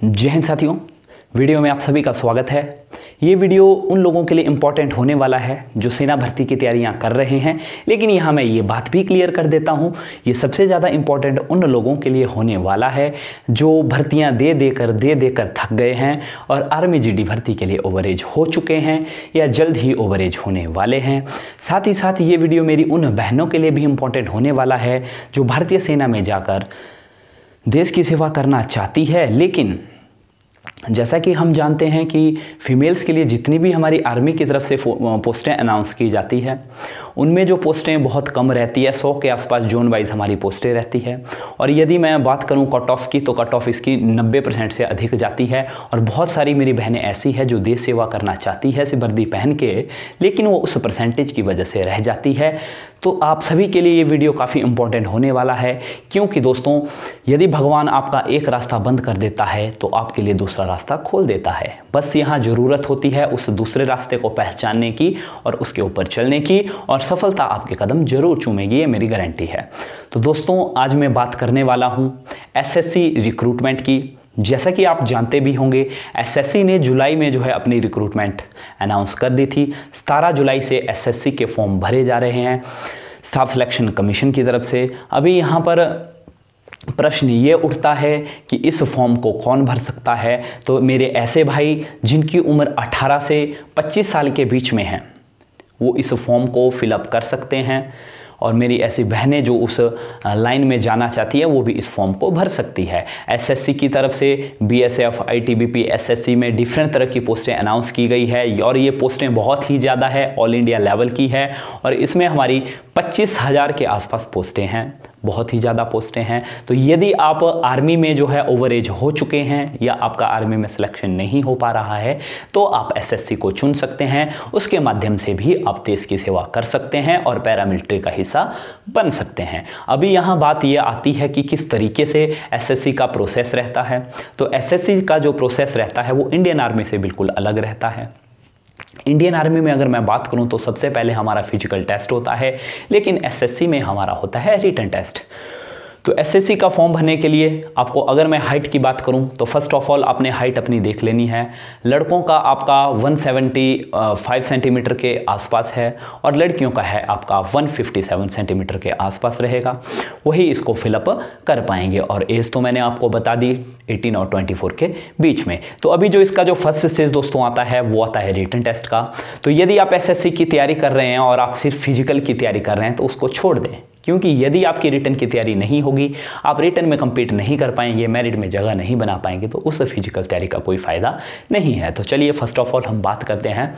जय हिंद साथियों, वीडियो में आप सभी का स्वागत है। ये वीडियो उन लोगों के लिए इंपॉर्टेंट होने वाला है जो सेना भर्ती की तैयारियाँ कर रहे हैं, लेकिन यहाँ मैं ये बात भी क्लियर कर देता हूँ, ये सबसे ज़्यादा इंपॉर्टेंट उन लोगों के लिए होने वाला है जो भर्तियाँ दे देकर दे देकर थक गए हैं और आर्मी जीडी भर्ती के लिए ओवरेज हो चुके हैं या जल्द ही ओवरेज होने वाले हैं। साथ ही साथ ये वीडियो मेरी उन बहनों के लिए भी इंपॉर्टेंट होने वाला है जो भारतीय सेना में जाकर देश की सेवा करना चाहती है लेकिन जैसा कि हम जानते हैं कि फीमेल्स के लिए जितनी भी हमारी आर्मी की तरफ़ से पोस्टें अनाउंस की जाती है, उनमें जो पोस्टें बहुत कम रहती है, सौ के आसपास जोन वाइज हमारी पोस्टें रहती है। और यदि मैं बात करूँ कट ऑफ़ की तो कट ऑफ़ इसकी 90 परसेंट से अधिक जाती है। और बहुत सारी मेरी बहनें ऐसी हैं जो देश सेवा करना चाहती है ऐसी वर्दी पहन के, लेकिन वो उस परसेंटेज की वजह से रह जाती है। तो आप सभी के लिए ये वीडियो काफ़ी इंपॉर्टेंट होने वाला है, क्योंकि दोस्तों, यदि भगवान आपका एक रास्ता बंद कर देता है तो आपके लिए दूसरा रास्ता खोल देता है। बस यहाँ ज़रूरत होती है उस दूसरे रास्ते को पहचानने की और उसके ऊपर चलने की और सफलता आपके कदम ज़रूर चूमेगी, ये मेरी गारंटी है। तो दोस्तों, आज मैं बात करने वाला हूँ एसएससी रिक्रूटमेंट की। जैसा कि आप जानते भी होंगे एसएससी ने जुलाई में जो है अपनी रिक्रूटमेंट अनाउंस कर दी थी। सतारह जुलाई से एसएससी के फॉर्म भरे जा रहे हैं। स्टाफ सिलेक्शन कमीशन की तरफ़ से। अभी यहाँ पर प्रश्न ये उठता है कि इस फॉर्म को कौन भर सकता है? तो मेरे ऐसे भाई, जिनकी उम्र 18 से 25 साल के बीच में है, वो इस फॉर्म को फिलअप कर सकते हैं। और मेरी ऐसी बहनें जो उस लाइन में जाना चाहती है, वो भी इस फॉर्म को भर सकती है। एसएससी की तरफ़ से बीएसएफ, आईटीबीपी, एसएससी में डिफरेंट तरह की पोस्टें अनाउंस की गई है। और ये पोस्टें बहुत ही ज़्यादा है, ऑल इंडिया लेवल की है। और इसमें हमारी पच्चीस हज़ार के आसपास पोस्टें हैं। बहुत ही ज़्यादा पोस्टें हैं। तो यदि आप आर्मी में जो है ओवर एज हो चुके हैं या आपका आर्मी में सिलेक्शन नहीं हो पा रहा है तो आप एसएससी को चुन सकते हैं। उसके माध्यम से भी आप देश की सेवा कर सकते हैं और पैरामिलिट्री का हिस्सा बन सकते हैं। अभी यहाँ बात यह आती है कि किस तरीके से एसएससी का प्रोसेस रहता है। तो एसएससी का जो प्रोसेस रहता है वो इंडियन आर्मी से बिल्कुल अलग रहता है। इंडियन आर्मी में अगर मैं बात करूँ तो सबसे पहले हमारा फ़िज़िकल टेस्ट होता है, लेकिन एसएससी में हमारा होता है रिटर्न टेस्ट। तो एसएससी का फॉर्म भरने के लिए आपको अगर मैं हाइट की बात करूँ तो फ़र्स्ट ऑफ़ ऑल आपने हाइट अपनी देख लेनी है। लड़कों का आपका 175 सेंटीमीटर के आसपास है और लड़कियों का है आपका 157 सेंटीमीटर के आसपास रहेगा। वही इसको फिलअप कर पाएँगे और एज तो मैंने आपको बता दी 18 और 24 के बीच में। तो अभी जो इसका जो फ़र्स्ट स्टेज दोस्तों आता है, वो आता है रिटर्न टेस्ट का। तो यदि आप एसएससी की तैयारी कर रहे हैं और आप सिर्फ़ फ़िज़िकल की तैयारी कर रहे हैं तो उसको छोड़ दें। क्योंकि यदि आपकी रिटर्न की तैयारी नहीं होगी, आप रिटर्न में कंप्लीट नहीं कर पाएँगे मेरिट में जगह नहीं बना पाएँगे तो उस फ़िज़िकल तैयारी का कोई फ़ायदा नहीं है। तो चलिए फ़र्स्ट ऑफ़ ऑल हम बात करते हैं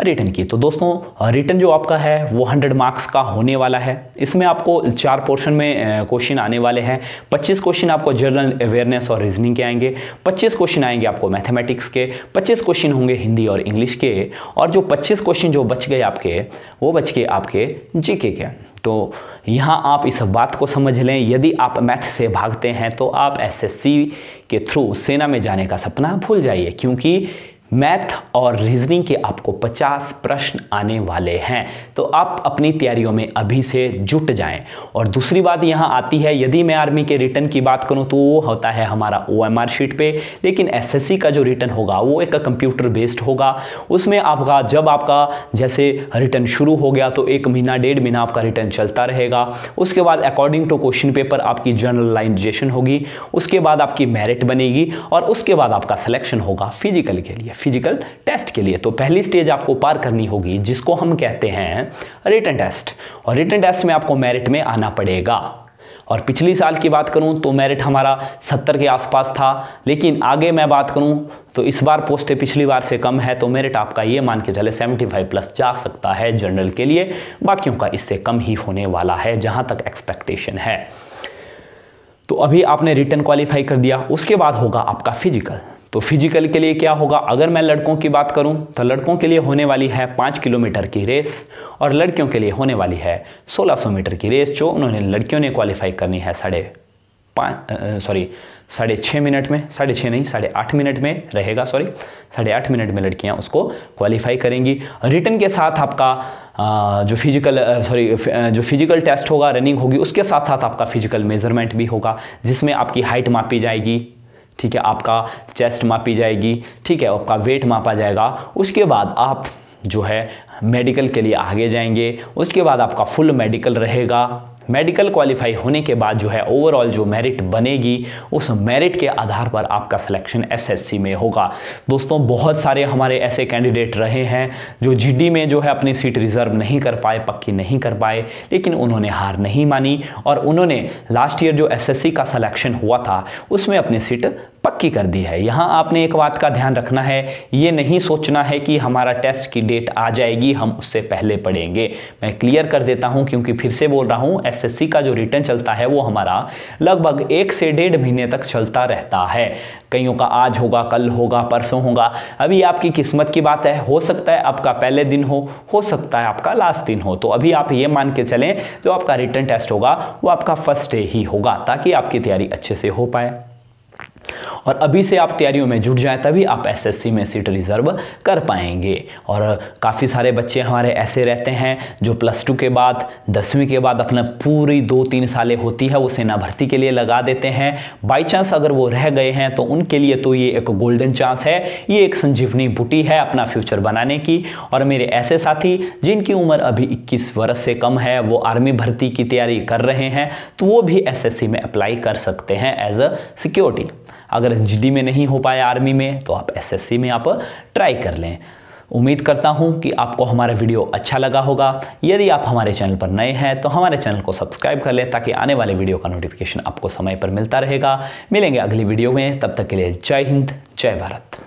रिटर्न की। तो दोस्तों रिटर्न जो आपका है, वो 100 मार्क्स का होने वाला है। इसमें आपको चार पोर्शन में क्वेश्चन आने वाले हैं। 25 क्वेश्चन आपको जनरल अवेयरनेस और रीजनिंग के आएँगे। 25 क्वेश्चन आएँगे आपको मैथमेटिक्स के। 25 क्वेश्चन होंगे हिंदी और इंग्लिश के। और जो 25 क्वेश्चन जो बच गए आपके, वो बच गए आपके जीके के। तो यहाँ आप इस बात को समझ लें, यदि आप मैथ से भागते हैं तो आप एसएससी के थ्रू सेना में जाने का सपना भूल जाइए, क्योंकि मैथ और रीजनिंग के आपको 50 प्रश्न आने वाले हैं। तो आप अपनी तैयारियों में अभी से जुट जाएँ। और दूसरी बात यहाँ आती है, यदि मैं आर्मी के रिटर्न की बात करूँ तो वो होता है हमारा ओ एम आर शीट पे। लेकिन एसएससी का जो रिटर्न होगा, वो एक कंप्यूटर बेस्ड होगा। उसमें आपका, जब आपका जैसे रिटर्न शुरू हो गया तो एक महीना, डेढ़ महीना आपका रिटर्न चलता रहेगा। उसके बाद अकॉर्डिंग टू क्वेश्चन पेपर आपकी जर्नलाइजेशन होगी। उसके बाद आपकी मेरिट बनेगी और उसके बाद आपका सिलेक्शन होगा। फ़िज़िकल के लिए। फ़िज़िकल टेस्ट के लिए। तो पहली स्टेज आपको पार करनी होगी, जिसको हम कहते हैं रिटर्न टेस्ट और रिटर्न टेस्ट में आपको मेरिट में आना पड़ेगा। और पिछली साल की बात करूँ तो मेरिट हमारा 70 के आसपास था। लेकिन आगे मैं बात करूँ तो इस बार पोस्टें पिछली बार से कम है तो मेरिट आपका ये मान के चले 75 प्लस जा सकता है जनरल के लिए। बाकियों का इससे कम ही होने वाला है, जहाँ तक एक्सपेक्टेशन है। तो अभी आपने रिटर्न क्वालिफाई कर दिया। उसके बाद होगा आपका फ़िज़िकल तो फ़िज़िकल के लिए क्या होगा? अगर मैं लड़कों की बात करूँ तो लड़कों के लिए होने वाली है पाँच किलोमीटर की रेस और लड़कियों के लिए होने वाली है 1600 मीटर की रेस, जो उन्होंने लड़कियों ने क्वालिफाई करनी है साढ़े पाँच सॉरी साढ़े छः मिनट में, साढ़े छः नहीं, साढ़े आठ मिनट में रहेगा सॉरी साढ़े आठ मिनट में लड़कियाँ उसको क्वालिफाई करेंगी। रिटर्न के साथ आपका जो फ़िज़िकल सॉरी जो फ़िज़िकल टेस्ट होगा रनिंग होगी, उसके साथ साथ आपका फ़िज़िकल मेज़रमेंट भी होगा, जिसमें आपकी हाइट मापी जाएगी। ठीक है, आपका चेस्ट मापी जाएगी, ठीक है, आपका वेट मापा जाएगा। उसके बाद आप जो है मेडिकल के लिए आगे जाएँगे। उसके बाद आपका फुल मेडिकल रहेगा। मेडिकल क्वालिफाई होने के बाद जो है ओवरऑल जो मेरिट बनेगी, उस मेरिट के आधार पर आपका सिलेक्शन एसएससी में होगा। दोस्तों, बहुत सारे हमारे ऐसे कैंडिडेट रहे हैं जो जीडी में जो है अपनी सीट रिज़र्व नहीं कर पाए, पक्की नहीं कर पाए, लेकिन उन्होंने हार नहीं मानी और उन्होंने लास्ट ईयर जो एसएससी का सलेक्शन हुआ था, उसमें अपनी सीट पक्की कर दी है। यहाँ आपने एक बात का ध्यान रखना है, ये नहीं सोचना है कि हमारा टेस्ट की डेट आ जाएगी, हम उससे पहले पढ़ेंगे। मैं क्लियर कर देता हूँ, क्योंकि फिर से बोल रहा हूँ एसएससी का जो रिटर्न चलता है, वो हमारा लगभग एक से डेढ़ महीने तक चलता रहता है। कईयों का आज होगा, कल होगा, परसों होगा। अभी आपकी किस्मत की बात है, हो सकता है आपका पहले दिन हो हो सकता है आपका लास्ट दिन हो। तो अभी आप ये मान के चलें, जो आपका रिटर्न टेस्ट होगा, वो आपका फ़र्स्ट डे ही होगा, ताकि आपकी तैयारी अच्छे से हो पाए। और अभी से आप तैयारियों में जुट जाएँ, तभी आप एसएससी में सीट रिज़र्व कर पाएँगे। और काफ़ी सारे बच्चे हमारे ऐसे रहते हैं जो प्लस टू के बाद, दसवीं के बाद अपना पूरी दो तीन सालें होती है, वो सेना भर्ती के लिए लगा देते हैं। बाई चांस अगर वो रह गए हैं तो उनके लिए तो ये एक गोल्डन चांस है। ये एक संजीवनी बुटी है अपना फ्यूचर बनाने की। और मेरे ऐसे साथी, जिनकी उम्र अभी इक्कीस वर्ष से कम है, वो आर्मी भर्ती की तैयारी कर रहे हैं तो वो भी एसएससी में अप्लाई कर सकते हैं एज अ सिक्योरिटी अगर एस में नहीं हो पाया आर्मी में तो आप एसएससी में आप ट्राई कर लें। उम्मीद करता हूँ कि आपको हमारा वीडियो अच्छा लगा होगा। यदि आप हमारे चैनल पर नए हैं तो हमारे चैनल को सब्सक्राइब कर लें ताकि आने वाले वीडियो का नोटिफिकेशन आपको समय पर मिलता रहेगा। मिलेंगे अगली वीडियो में, तब तक के लिए जय हिंद, जय भारत।